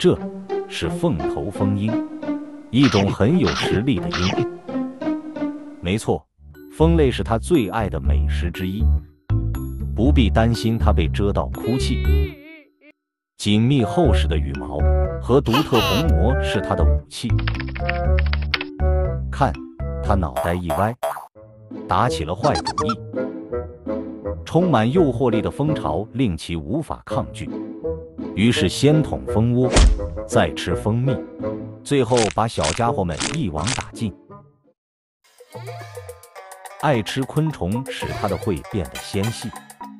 这是凤头蜂鹰，一种很有实力的鹰。没错，蜂类是它最爱的美食之一，不必担心它被蛰到哭泣。紧密厚实的羽毛和独特虹膜是它的武器。看，它脑袋一歪，打起了坏主意。充满诱惑力的蜂巢令其无法抗拒，于是先捅蜂窝，再吃蜂蜜，最后把小家伙们一网打尽。爱吃昆虫使它的喙变得纤细，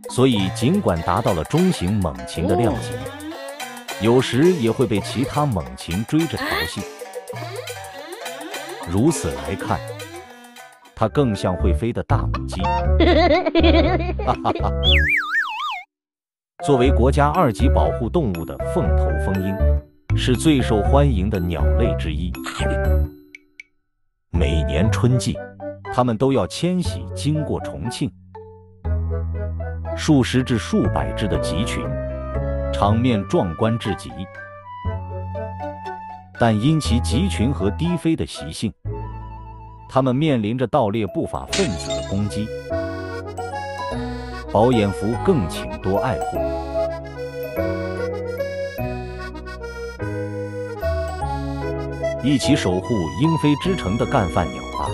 所以尽管达到了中型猛禽的量级，有时也会被其他猛禽追着调戏。如此来看，它更像会飞的大母鸡。哈哈哈！作为国家二级保护动物的凤头蜂鹰，是最受欢迎的鸟类之一。每年春季，它们都要迁徙经过重庆，数十至数百只的集群，场面壮观至极。但因其集群和低飞的习性，他们面临着盗猎不法分子的攻击。饱眼福更请多爱护。一起守护英飞之城的干饭鸟吧。